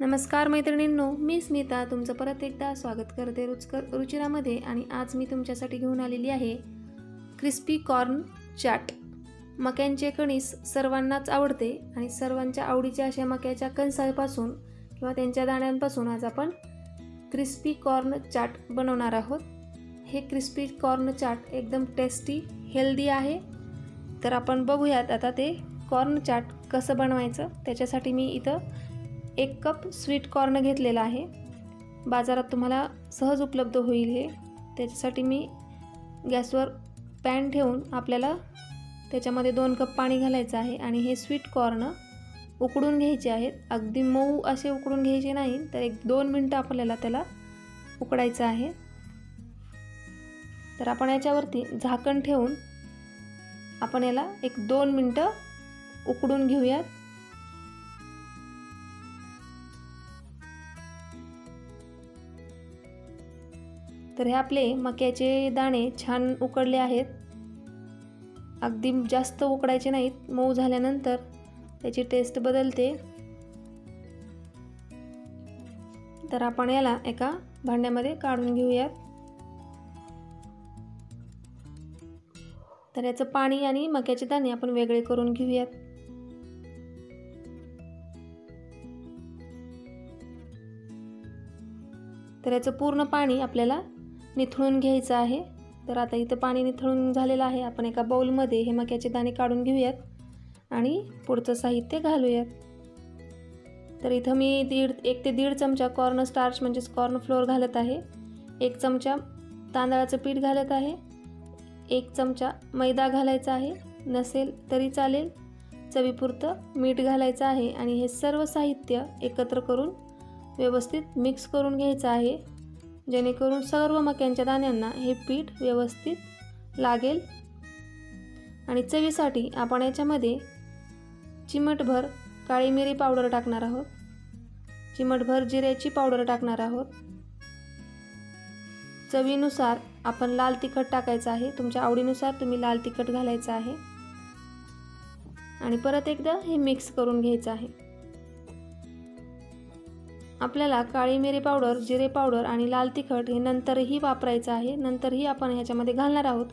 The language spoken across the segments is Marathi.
नमस्कार मैत्रिणींनो मी स्मिता तुमचं परत एकदा स्वागत करते रुचकर रुचिरामध्ये आणि आज मी तुमच्यासाठी घेऊन आलेली आहे क्रिस्पी कॉर्न चाट. मक्यांचे कणीस सर्वांनाच आवडते आणि सर्वांच्या आवडीच्या अशा मक्याच्या कणसापासून किंवा त्यांच्या दाण्यांपासून आज आपण क्रिस्पी कॉर्न चाट बनवणार आहोत. हे क्रिस्पी कॉर्न चाट एकदम टेस्टी हेल्दी आहे. तर आपण बघूयात आता ते कॉर्न चाट कसं बनवायचं त्याच्यासाठी मी इथं एक कप स्वीट कॉर्न घेतलेला आहे. बाजारात तुम्हाला सहज उपलब्ध होईल हे. त्याच्यासाठी मी गॅसवर पॅन ठेवून आपल्याला त्याच्यामध्ये दोन कप पाणी घालायचं आहे आणि हे स्वीट कॉर्न उकडून घ्यायचे आहेत. अगदी मऊ असे उकडून घ्यायचे नाही तर एक दोन मिनटं आपल्याला त्याला उकडायचं आहे. तर आपण याच्यावरती झाकण ठेवून आपण याला एक दोन मिनटं उकडून घेऊयात. तर हे आपले मक्याचे दाणे छान उकडले आहेत. अगदी जास्त उकडायचे नाहीत मऊ झाल्यानंतर त्याची टेस्ट बदलते. तर आपण याला एका भांड्यामध्ये काढून घेऊयात. तर याचं पाणी आणि मक्याचे दाणे आपण वेगळे करून घेऊयात. तर याचं पूर्ण पाणी आपल्याला निथळून घ्यायचं आहे. तर आता इथं पाणी निथळून झालेलं आहे. आपण एका बाऊलमध्ये हे मक्याचे दाणे काढून घेऊयात आणि पुढचं साहित्य घालूयात. तर इथं मी दीड एक ते दीड चमचा कॉर्न स्टार्च म्हणजेच कॉर्न फ्लोअर घालत आहे. एक चमचा तांदळाचं पीठ घालत आहे. एक चमचा मैदा घालायचा आहे. नसेल तरी चालेल. चवीपुरतं मीठ घालायचं आहे आणि हे सर्व साहित्य एकत्र करून व्यवस्थित मिक्स करून घ्यायचं आहे. जेणेकरून सर्व मक्यांच्या दाण्यांना हे पीठ व्यवस्थित लागेल. आणि चवीसाठी आपण याच्यामध्ये चिमटभर काळी मिरी पावडर टाकणार आहोत. चिमटभर जिऱ्याची पावडर टाकणार आहोत. चवीनुसार आपण लाल तिखट टाकायचं आहे. तुमच्या आवडीनुसार तुम्ही लाल तिखट घालायचं आहे. आणि परत एकदा हे मिक्स करून घ्यायचं आहे. आपल्याला काळी मिरी पावडर जिरे पावडर आणि लाल तिखट हे नंतरही वापरायचं आहे. नंतरही आपण ह्याच्यामध्ये घालणार आहोत.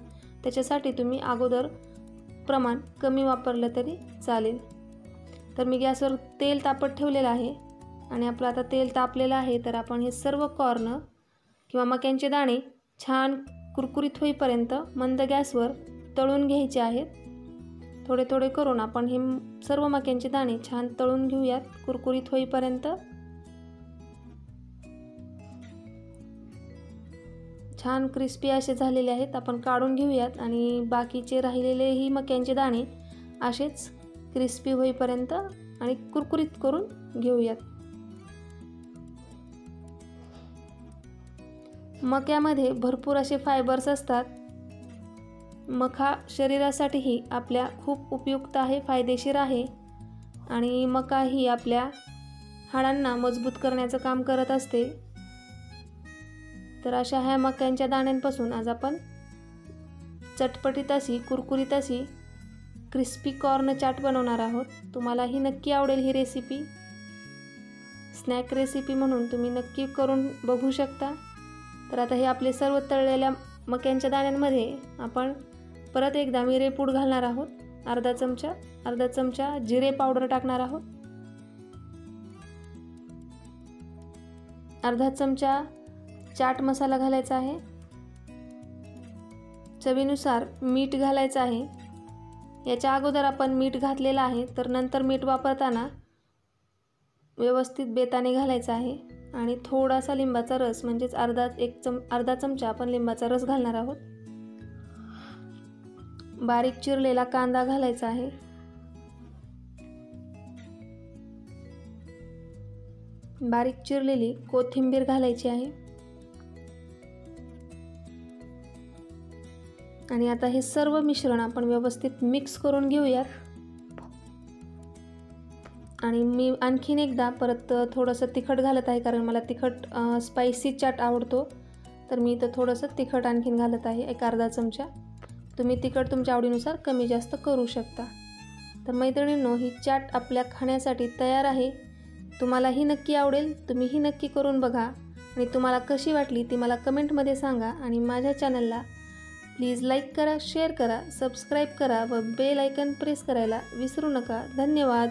त्याच्यासाठी तुम्ही अगोदर प्रमाण कमी वापरलं तरी चालेल. तर मी गॅसवर तेल तापत ठेवलेलं आहे. आणि आपलं आता तेल तापलेलं आहे तर आपण हे सर्व कॉर्न किंवा मक्यांचे दाणे छान कुरकुरीत होईपर्यंत मंद गॅसवर तळून घ्यायचे आहेत. थोडे थोडे करून आपण हे सर्व मक्यांचे दाणे छान तळून घेऊयात. कुरकुरीत होईपर्यंत छान क्रिस्पी असे झालेले आहेत. आपण काढून घेऊयात आणि बाकीचे राहिलेलेही मक्यांचे दाणे असेच क्रिस्पी होईपर्यंत आणि कुरकुरीत करून घेऊयात. मक्यामध्ये भरपूर असे फायबर्स असतात. मका शरीरासाठीही आपल्या खूप उपयुक्त आहे फायदेशीर आहे आणि मका ही आपल्या हाडांना मजबूत करण्याचं काम करत असते. तर अशा ह्या मक्यांच्या दाण्यांपासून आज आपण चटपटीत अशी कुरकुरीत अशी क्रिस्पी कॉर्न चाट बनवणार आहोत. तुम्हाला ही नक्की आवडेल ही रेसिपी स्नॅक रेसिपी म्हणून तुम्ही नक्की करून बघू शकता. तर आता हे आपले सर्व तळलेल्या मक्यांच्या दाण्यांमध्ये आपण परत एकदा मिरेपूड घालणार आहोत. अर्धा चमचा अर्धा चमचा जिरे पावडर टाकणार आहोत. अर्धा चमचा चाट मसाला घालायचा आहे. चवीनुसार मीठ घालायचं आहे. याच्या अगोदर आपण मीठ घातलेलं आहे तर नंतर मीठ वापरताना व्यवस्थित बेताने घालायचं आहे. आणि थोडासा लिंबाचा रस म्हणजेच अर्धा एक चम अर्धा चमचा आपण लिंबाचा रस घालणार आहोत. बारीक चिरलेला कांदा घालायचा आहे. बारीक चिरलेली कोथिंबीर घालायची आहे. आणि आता हे सर्व मिश्रण आपण व्यवस्थित मिक्स करून घेऊयात. आणि मी आणखीन एकदा परत थोडंसं तिखट घालत आहे कारण मला तिखट स्पायसी चाट आवडतो. तर मी इथं थोडंसं तिखट आणखीन घालत आहे एक अर्धा चमचा. तुम्ही तिखट तुमच्या आवडीनुसार कमी जास्त करू शकता. तर मैत्रिणींनो ही चाट आपल्या खाण्यासाठी तयार आहे. तुम्हालाही नक्की आवडेल तुम्हीही नक्की करून बघा. आणि तुम्हाला कशी वाटली ती मला कमेंटमध्ये सांगा. आणि माझ्या चॅनलला प्लीज लाईक करा शेअर करा सबस्क्राईब करा व बेल आयकन प्रेस करायला विसरू नका. धन्यवाद.